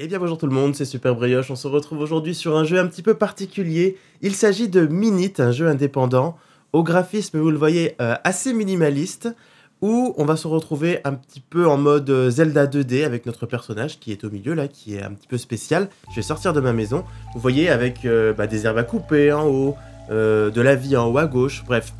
Eh bien bonjour tout le monde, c'est Super Brioche, on se retrouve aujourd'hui sur un jeu un petit peu particulier. Il s'agit de Minute, un jeu indépendant, au graphisme, vous le voyez, euh, assez minimaliste, où on va se retrouver un petit peu en mode euh, Zelda 2D avec notre personnage qui est au milieu là, qui est un petit peu spécial. Je vais sortir de ma maison, vous voyez, avec euh, bah, des herbes à couper en haut, de la vie en haut à gauche, bref,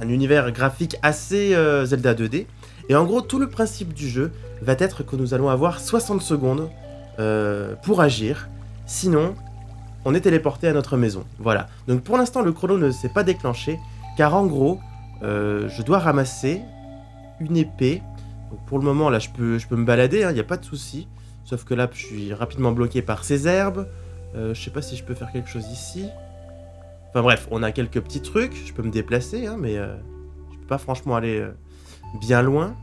un univers graphique assez Zelda 2D. Et en gros, tout le principe du jeu va être que nous allons avoir 60 secondes euh, pour agir. Sinon, on est téléporté à notre maison. Voilà. Donc pour l'instant, le chrono ne s'est pas déclenché, car en gros, euh, je dois ramasser une épée. Pour le moment, là, je peux, je peux me balader, il hein, n'y a pas de souci. Sauf que là, je suis rapidement bloqué par ces herbes. Euh, je sais pas si je peux faire quelque chose ici. Enfin bref, on a quelques petits trucs. Je peux me déplacer, hein, mais je peux pas franchement aller bien loin.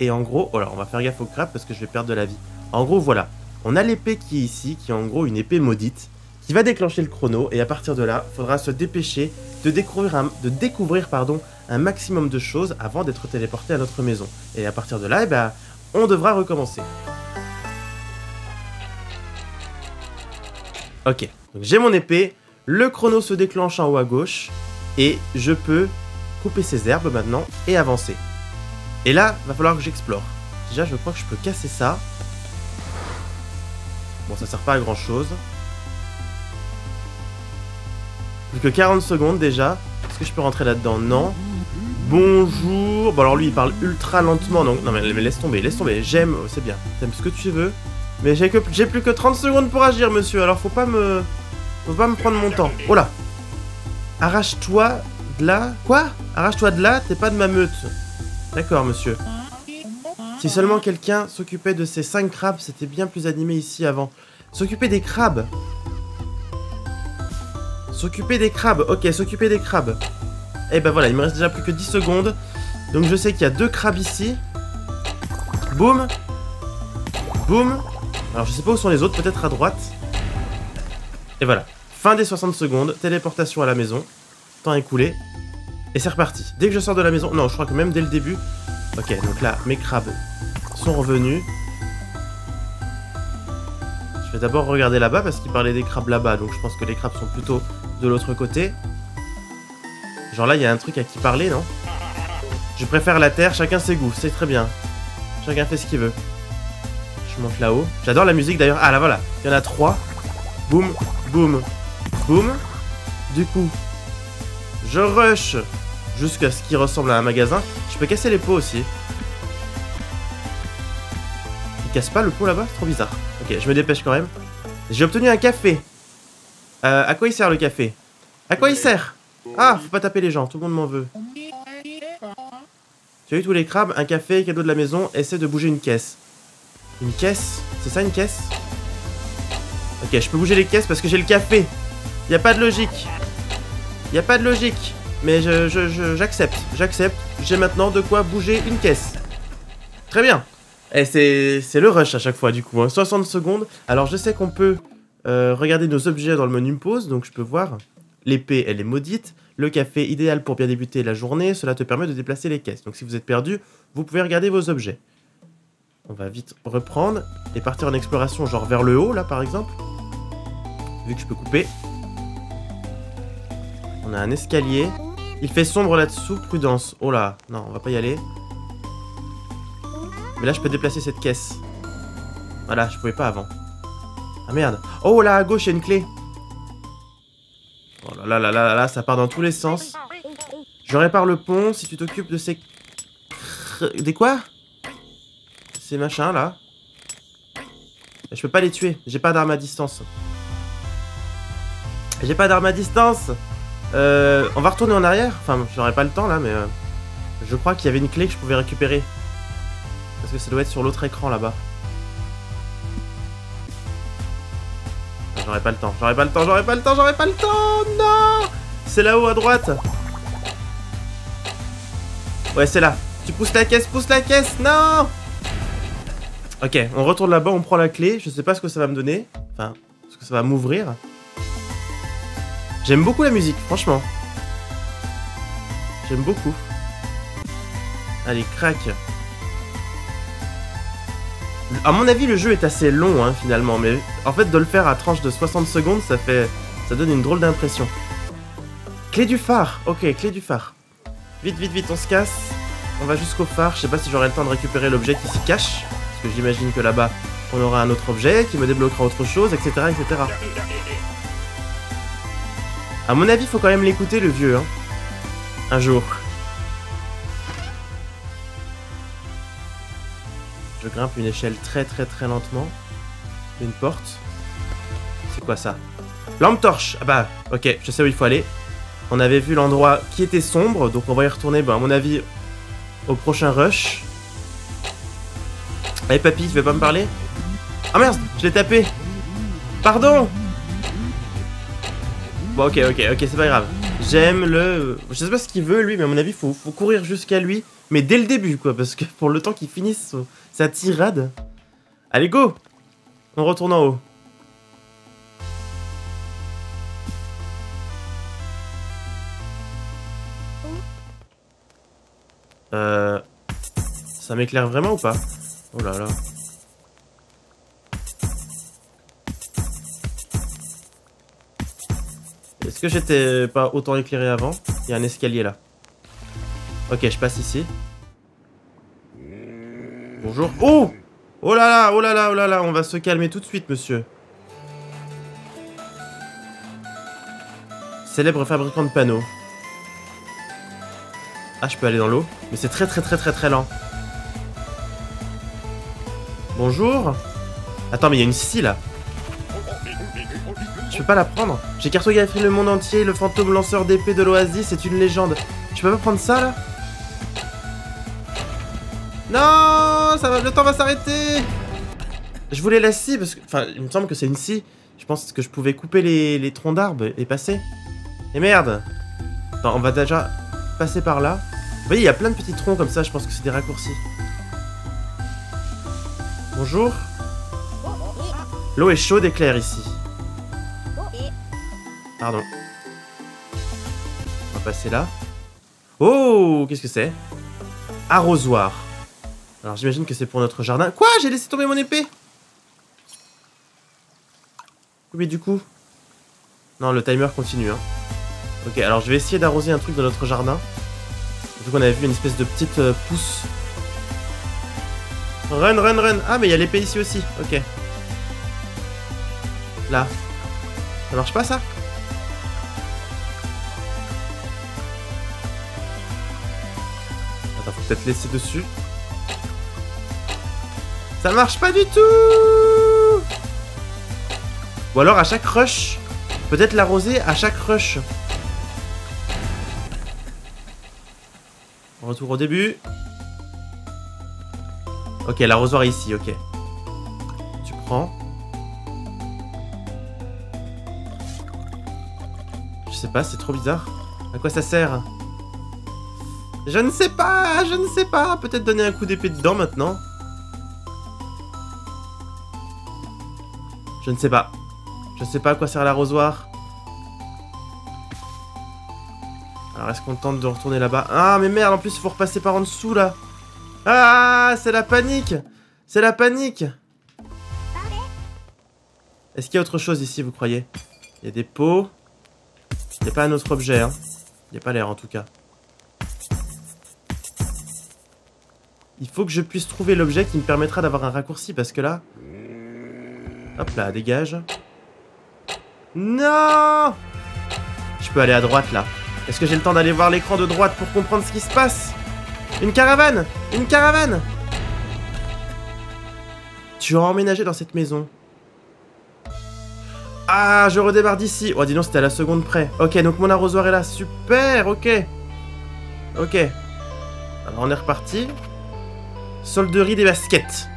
Et en gros, voilà, on va faire gaffe au crabe parce que je vais perdre de la vie. En gros, voilà, on a l'épée qui est ici, qui est en gros une épée maudite, qui va déclencher le chrono, et à partir de là, faudra se dépêcher de découvrir, un, pardon, un maximum de choses avant d'être téléporté à notre maison. Et à partir de là, eh ben, on devra recommencer. Ok, j'ai mon épée, le chrono se déclenche en haut à gauche, et je peux couper ces herbes maintenant et avancer. Et là, va falloir que j'explore. Déjà, je crois que je peux casser ça. Bon, ça sert pas à grand chose. Plus que 40 secondes déjà. Est-ce que je peux rentrer là-dedans? Non. Bonjour. Bon, alors lui, il parle ultra lentement. Donc, non, mais, laisse tomber, laisse tomber. J'aime, oh, c'est bien. T'aimes ce que tu veux. Mais j'ai que j'ai plus que 30 secondes pour agir, monsieur. Alors, faut pas me. Faut pas me prendre mon temps. Oh là Arrache-toi de là. Quoi? Arrache-toi de là, t'es pas de ma meute. D'accord, monsieur. Si seulement quelqu'un s'occupait de ces cinq crabes, c'était bien plus animé ici avant. S'occuper des crabes. S'occuper des crabes. Ok, s'occuper des crabes. Eh ben voilà, il me reste déjà plus que 10 secondes. Donc je sais qu'il y a deux crabes ici. Boum. Boum. Alors je sais pas où sont les autres, peut-être à droite. Et voilà. Fin des 60 secondes, téléportation à la maison. Temps écoulé. Et c'est reparti. Dès que je sors de la maison... Non, je crois que même dès le début... Ok, donc là, mes crabes sont revenus. Je vais d'abord regarder là-bas parce qu'il parlait des crabes là-bas. Donc je pense que les crabes sont plutôt de l'autre côté. Genre là, il y a un truc à qui parler, non? Je préfère la terre, chacun ses goûts. C'est très bien. Chacun fait ce qu'il veut. Je monte là-haut. J'adore la musique d'ailleurs. Ah là, voilà. Il y en a trois. Boum, boum, boum. Du coup, je rush jusqu'à ce qui ressemble à un magasin. Je peux casser les pots aussi. Il casse pas le pot là-bas? C'est trop bizarre. Ok, je me dépêche quand même. J'ai obtenu un café. Euh, à quoi il sert le café? À quoi il sert? Ah, faut pas taper les gens, tout le monde m'en veut. Tu as eu tous les crabes, un café, cadeau de la maison, essaie de bouger une caisse. Une caisse? C'est ça une caisse? Ok, je peux bouger les caisses parce que j'ai le café. Y a pas de logique. Y a pas de logique. Mais je, j'accepte, j'accepte. J'ai maintenant de quoi bouger une caisse. Très bien. Et c'est le rush à chaque fois du coup. 60 hein. secondes. Alors je sais qu'on peut euh, regarder nos objets dans le menu pause. Donc je peux voir. L'épée, elle est maudite. Le café, idéal pour bien débuter la journée. Cela te permet de déplacer les caisses. Donc si vous êtes perdu, vous pouvez regarder vos objets. On va vite reprendre et partir en exploration genre vers le haut là par exemple. Vu que je peux couper. On a un escalier. Il fait sombre là-dessous, prudence. Oh là, non, on va pas y aller. Mais là, je peux déplacer cette caisse. Voilà, je pouvais pas avant. Ah merde. Oh là, à gauche, il y a une clé. Oh là là là là là, ça part dans tous les sens. Je répare le pont si tu t'occupes de ces... Des quoi? Ces machins, là. Je peux pas les tuer. J'ai pas d'arme à distance. J'ai pas d'arme à distance euh, on va retourner en arrière. Enfin, j'aurais pas le temps là, mais euh, je crois qu'il y avait une clé que je pouvais récupérer. Parce que ça doit être sur l'autre écran là-bas. J'aurais pas le temps, j'aurais pas le temps, j'aurais pas le temps, j'aurais pas le temps Non C'est là-haut à droite Ouais, c'est là. Tu pousses la caisse, pousse la caisse Non Ok, on retourne là-bas, on prend la clé. Je sais pas ce que ça va me donner. Enfin, ce que ça va m'ouvrir. J'aime beaucoup la musique, franchement. J'aime beaucoup. Allez, crac. À mon avis, le jeu est assez long, hein, finalement, mais en fait, de le faire à tranche de 60 secondes, ça fait... ça donne une drôle d'impression. Clé du phare Ok, clé du phare. Vite, vite, vite, on se casse. On va jusqu'au phare. Je sais pas si j'aurai le temps de récupérer l'objet qui s'y cache. Parce que j'imagine que là-bas, on aura un autre objet qui me débloquera autre chose, etc., etc. À mon avis, faut quand même l'écouter, le vieux, hein. Un jour. Je grimpe une échelle très très très lentement. Une porte. C'est quoi ça? Lampe torche Ah bah, ok, je sais où il faut aller. On avait vu l'endroit qui était sombre, donc on va y retourner, à mon avis, au prochain rush. Allez papy, tu veux pas me parler? Ah merde, je l'ai tapé Pardon Bon ok, ok, ok, c'est pas grave. J'aime le... Je sais pas ce qu'il veut lui, mais à mon avis, faut, faut courir jusqu'à lui. Mais dès le début, quoi, parce que pour le temps qu'il finisse sa tirade... Allez, go On retourne en haut. Euh... Ça m'éclaire vraiment ou pas? Oh là là. Est-ce que j'étais pas autant éclairé avant Il y a un escalier là. Ok, je passe ici. Bonjour. Oh Oh là là, oh là là, oh là là, on va se calmer tout de suite, monsieur. Célèbre fabricant de panneaux. Ah, je peux aller dans l'eau. Mais c'est très très très très très lent. Bonjour. Attends, mais il y a une scie là. Je peux pas la prendre. J'ai cartographié le monde entier, le fantôme lanceur d'épée de l'Oasis c'est une légende. Je peux pas prendre ça là? Non ça va, Le temps va s'arrêter Je voulais la scie parce que... Enfin, il me semble que c'est une scie. Je pense que je pouvais couper les, les troncs d'arbres et passer. Et merde Attends, on va déjà passer par là. Vous voyez, il y a plein de petits troncs comme ça, je pense que c'est des raccourcis. Bonjour. L'eau est chaude et claire ici. Pardon. On va passer là. Oh, qu'est-ce que c'est? Arrosoir. Alors j'imagine que c'est pour notre jardin. Quoi? J'ai laissé tomber mon épée Oui, du coup... Non, le timer continue. Hein. Ok, alors je vais essayer d'arroser un truc dans notre jardin. Vu qu'on avait vu une espèce de petite euh, pousse. Run, run, run. Ah, mais il y a l'épée ici aussi. Ok. Là. Ça marche pas, ça? Peut-être laisser dessus. Ça marche pas du tout Ou alors à chaque rush. Peut-être l'arroser à chaque rush. Retour au début. Ok, l'arrosoir ici, ok. Tu prends. Je sais pas, c'est trop bizarre. À quoi ça sert? Je ne sais pas, je ne sais pas. Peut-être donner un coup d'épée dedans maintenant. Je ne sais pas. Je ne sais pas à quoi sert l'arrosoir. Alors, est-ce qu'on tente de retourner là-bas? Ah, mais merde, en plus, il faut repasser par en dessous, là. Ah, c'est la panique C'est la panique Est-ce qu'il y a autre chose ici, vous croyez? Il y a des pots. Il n'y a pas un autre objet, hein. Il n'y a pas l'air, en tout cas. Il faut que je puisse trouver l'objet qui me permettra d'avoir un raccourci, parce que là... Hop là, dégage. Non Je peux aller à droite, là. Est-ce que j'ai le temps d'aller voir l'écran de droite pour comprendre ce qui se passe? Une caravane Une caravane Tu as emménagé dans cette maison. Ah, je redémarre d'ici. Oh, dis donc, c'était à la seconde près. Ok, donc mon arrosoir est là. Super, ok. Ok. Alors, on est reparti. Solderie des baskets.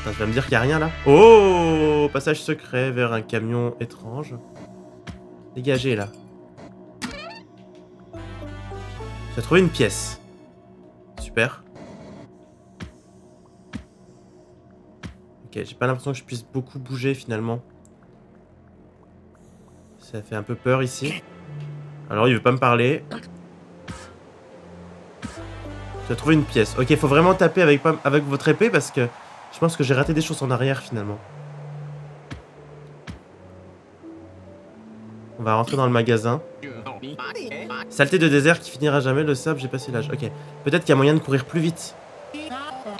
Attends, tu vas me dire qu'il n'y a rien là Oh Passage secret vers un camion étrange. Dégagez là. J'ai trouvé une pièce. Super. Ok, j'ai pas l'impression que je puisse beaucoup bouger finalement. Ça fait un peu peur ici. Alors il veut pas me parler. Tu as trouvé une pièce. Ok, faut vraiment taper avec, avec votre épée parce que je pense que j'ai raté des choses en arrière finalement. On va rentrer dans le magasin. Saleté de désert qui finira jamais, le sable, j'ai passé l'âge. Ok, peut-être qu'il y a moyen de courir plus vite.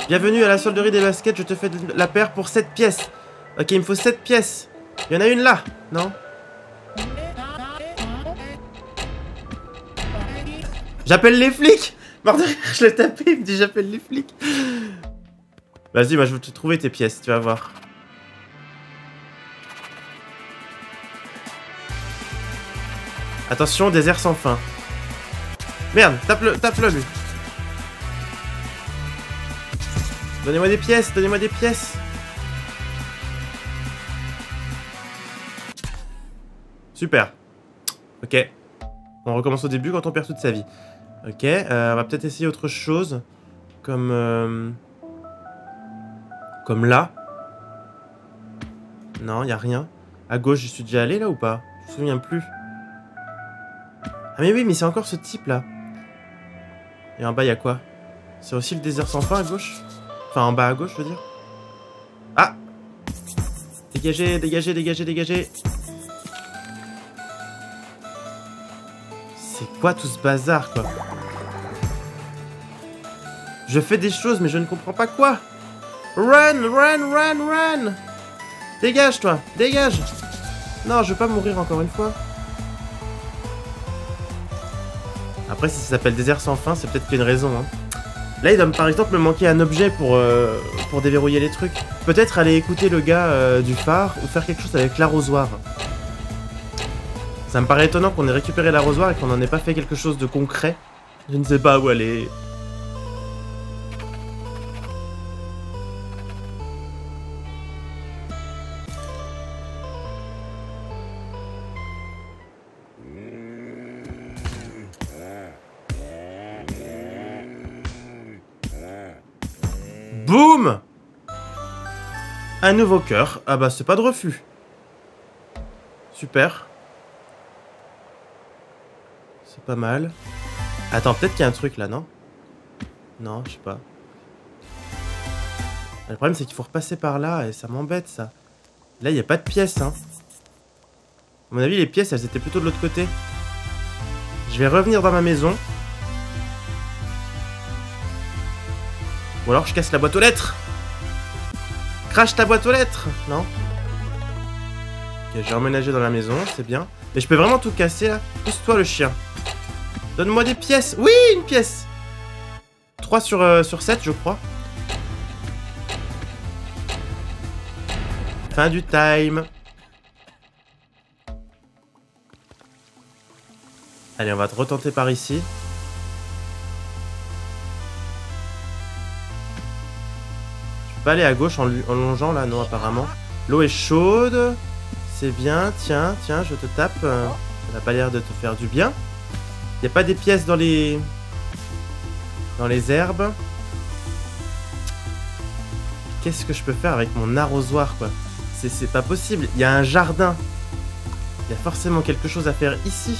Bienvenue à la solderie des baskets, je te fais la paire pour 7 pièces. Ok, il me faut 7 pièces. Il y en a une là, non? J'appelle les flics Merde, je l'ai tapé, il me dit j'appelle les flics. Vas-y, moi je veux te trouver tes pièces, tu vas voir. Attention, désert sans fin. Merde, tape-le, tape-le lui. Donnez-moi des pièces, donnez-moi des pièces. Super. Ok. On recommence au début quand on perd toute sa vie. Ok, euh, on va peut-être essayer autre chose. Comme... Euh, comme là. Non, il a rien. À gauche, je suis déjà allé là ou pas? Je me souviens plus. Ah mais oui, mais c'est encore ce type là. Et en bas, il y a quoi? C'est aussi le désert sans fin à gauche? Enfin, en bas à gauche, je veux dire. Ah Dégagez, dégagez, dégagez, dégagez C'est quoi tout ce bazar, quoi Je fais des choses, mais je ne comprends pas quoi Run, run, run, run Dégage, toi Dégage Non, je veux pas mourir encore une fois. Après, si ça s'appelle désert sans fin, c'est peut-être qu'il une raison. Hein. Là, il doit par exemple me manquer un objet pour, euh, pour déverrouiller les trucs. Peut-être aller écouter le gars euh, du phare ou faire quelque chose avec l'arrosoir. Ça me paraît étonnant qu'on ait récupéré l'arrosoir et qu'on n'en ait pas fait quelque chose de concret. Je ne sais pas où aller. Boum Un nouveau cœur. Ah bah c'est pas de refus. Super. Pas mal. Attends, peut-être qu'il y a un truc là, non? Non, je sais pas. Le problème c'est qu'il faut repasser par là et ça m'embête ça. Là il n'y a pas de pièces hein. À mon avis les pièces elles étaient plutôt de l'autre côté. Je vais revenir dans ma maison. Ou alors je casse la boîte aux lettres. Crache ta boîte aux lettres Non? Ok, j'ai emménagé dans la maison, c'est bien. Mais je peux vraiment tout casser là? Pousse-toi le chien. Donne-moi des pièces. Oui, une pièce 3 sur, euh, sur 7, je crois. Fin du time. Allez, on va te retenter par ici. pas aller à gauche en, longeant là, non apparemment. L'eau est chaude. C'est bien, tiens, tiens, je te tape. Ça n'a pas l'air de te faire du bien. Il n'y a pas des pièces dans les... Dans les herbes. Qu'est-ce que je peux faire avec mon arrosoir, quoi? C'est pas possible. Il y a un jardin. Il y a forcément quelque chose à faire ici.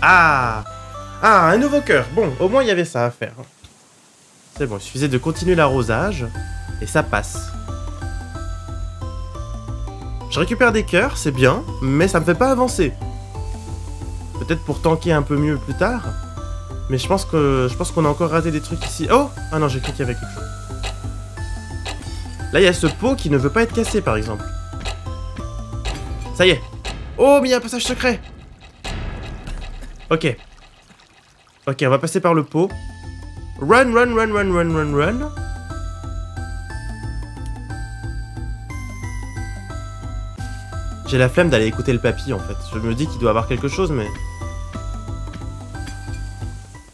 Ah Ah, un nouveau cœur. Bon, au moins il y avait ça à faire. C'est bon, il suffisait de continuer l'arrosage et ça passe. Je récupère des cœurs, c'est bien, mais ça me fait pas avancer. Peut-être pour tanker un peu mieux plus tard. Mais je pense que je pense qu'on a encore raté des trucs ici. Oh Ah non, j'ai cliqué avec quelque chose. Là, il y a ce pot qui ne veut pas être cassé, par exemple. Ça y est. Oh, mais il y a un passage secret Ok. Ok, on va passer par le pot. Run, run, run, run, run, run, run. J'ai la flemme d'aller écouter le papy en fait. Je me dis qu'il doit avoir quelque chose, mais...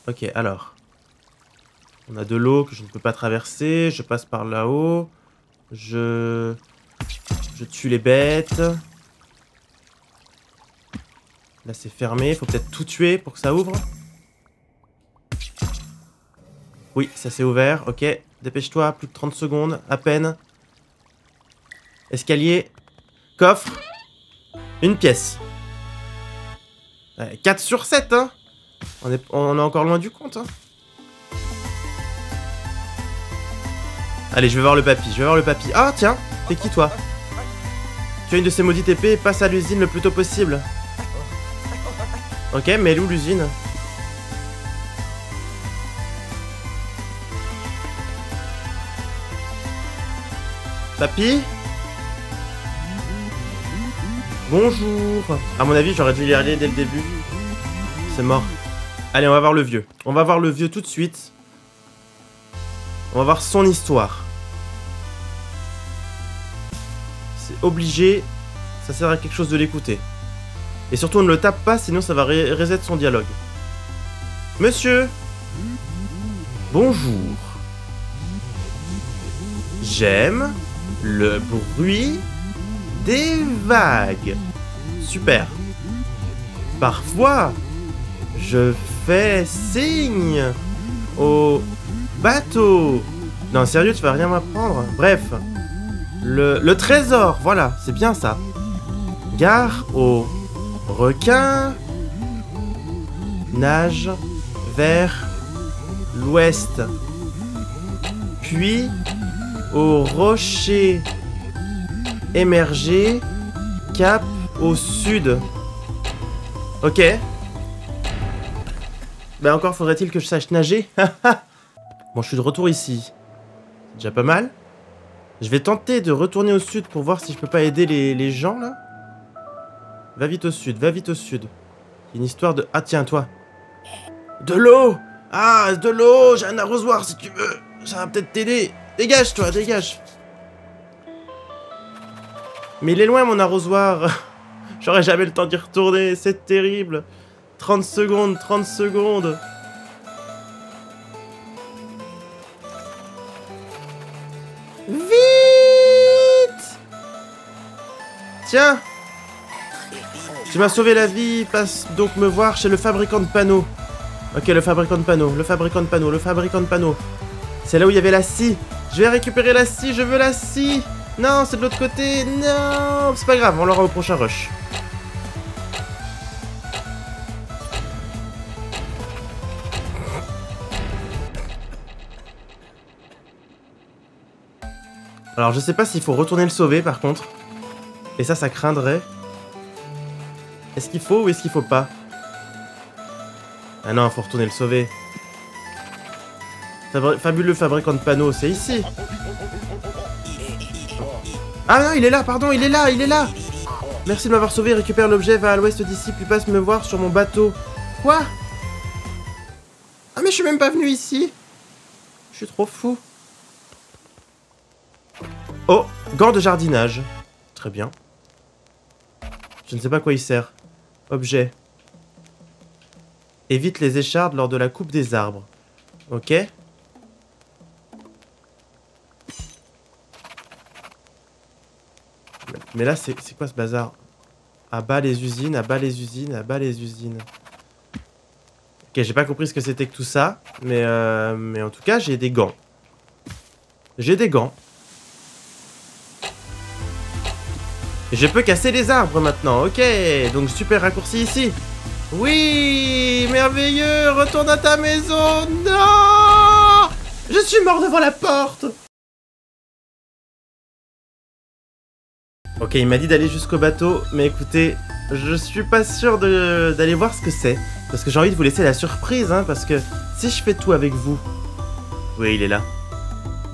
Ok, alors. On a de l'eau que je ne peux pas traverser. Je passe par là-haut. Je... Je tue les bêtes. Là, c'est fermé. Faut peut-être tout tuer pour que ça ouvre. Oui, ça s'est ouvert. Ok, dépêche-toi, plus de 30 secondes, à peine. Escalier. Coffre. Une pièce. 4 sur 7, hein On est, encore loin du compte, hein. Allez, je vais voir le papy, je vais voir le papy. Ah, tiens, t'es qui, toi? Tu as une de ces maudites épées, passe à l'usine le plus tôt possible. Ok, mais elle est où l'usine? Papy? Bonjour À mon avis, j'aurais dû y aller dès le début. C'est mort. Allez, on va voir le vieux. On va voir le vieux tout de suite. On va voir son histoire. C'est obligé. Ça sert à quelque chose de l'écouter. Et surtout, on ne le tape pas, sinon ça va ré reset son dialogue. Monsieur Bonjour. J'aime le bruit des vagues. Super. Parfois, je fais signe au bateau. Non, sérieux, tu vas rien m'apprendre. Bref. Le, trésor, voilà, c'est bien ça. Gare au requin. Nage vers l'ouest. Puis au rocher émerger, cap au sud. Ok. Ben encore faudrait-il que je sache nager. bon, je suis de retour ici. C'est déjà pas mal. Je vais tenter de retourner au sud pour voir si je peux pas aider les, les gens, là. Va vite au sud, va vite au sud. Une histoire de... Ah, tiens, toi. De l'eau Ah, de l'eau J'ai un arrosoir, si tu veux. Ça va peut-être t'aider. Dégage, toi, dégage. Mais il est loin, mon arrosoir. J'aurai jamais le temps d'y retourner, c'est terrible. 30 secondes, 30 secondes. Vite Tiens Tu m'as sauvé la vie, passe donc me voir chez le fabricant de panneaux. Ok, le fabricant de panneaux, le fabricant de panneaux, le fabricant de panneaux. C'est là où il y avait la scie. Je vais récupérer la scie, je veux la scie Non, c'est de l'autre côté Non C'est pas grave, on l'aura au prochain rush. Alors je sais pas s'il faut retourner le sauver par contre. Et ça, ça craindrait. Est-ce qu'il faut ou est-ce qu'il faut pas? Ah non, faut retourner le sauver. Fabuleux fabricant de panneaux, c'est ici. Ah non, il est là, pardon, il est là, il est là Merci de m'avoir sauvé, récupère l'objet, va à l'ouest d'ici, puis passe me voir sur mon bateau. Quoi? Ah mais je suis même pas venu ici Je suis trop fou. Gant de jardinage. Très bien. Je ne sais pas quoi il sert. Objet. Évite les échardes lors de la coupe des arbres. Ok. Mais là, c'est quoi ce bazar? À bas les usines, à bas les usines, à bas les usines. Ok, j'ai pas compris ce que c'était que tout ça. Mais, euh, mais en tout cas, j'ai des gants. J'ai des gants. Je peux casser les arbres maintenant, ok. Donc super raccourci ici. Oui, merveilleux, retourne à ta maison. Non Je suis mort devant la porte. Ok, il m'a dit d'aller jusqu'au bateau, mais écoutez, je suis pas sûr d'aller voir ce que c'est. Parce que j'ai envie de vous laisser la surprise, hein, parce que si je fais tout avec vous... Oui, il est là.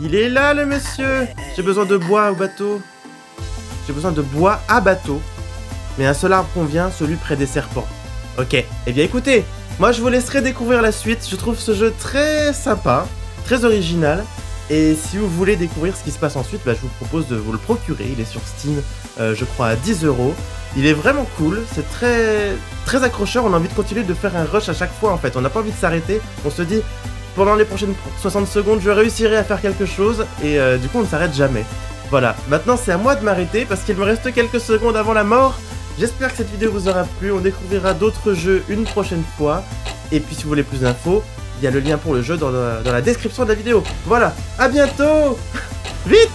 Il est là, le monsieur J'ai besoin de bois au bateau. J'ai besoin de bois à bateau. Mais un seul arbre convient, celui près des serpents. Ok, eh bien écoutez, moi je vous laisserai découvrir la suite. Je trouve ce jeu très sympa, très original. Et si vous voulez découvrir ce qui se passe ensuite, bah, je vous propose de vous le procurer. Il est sur Steam, euh, je crois, à 10 euros. Il est vraiment cool, c'est très, très accrocheur. On a envie de continuer de faire un rush à chaque fois en fait. On n'a pas envie de s'arrêter. On se dit, pendant les prochaines 60 secondes, je réussirai à faire quelque chose. Et euh, du coup, on ne s'arrête jamais. Voilà, maintenant c'est à moi de m'arrêter parce qu'il me reste quelques secondes avant la mort. J'espère que cette vidéo vous aura plu. On découvrira d'autres jeux une prochaine fois. Et puis si vous voulez plus d'infos, il y a le lien pour le jeu dans la, description de la vidéo. Voilà, à bientôt Vite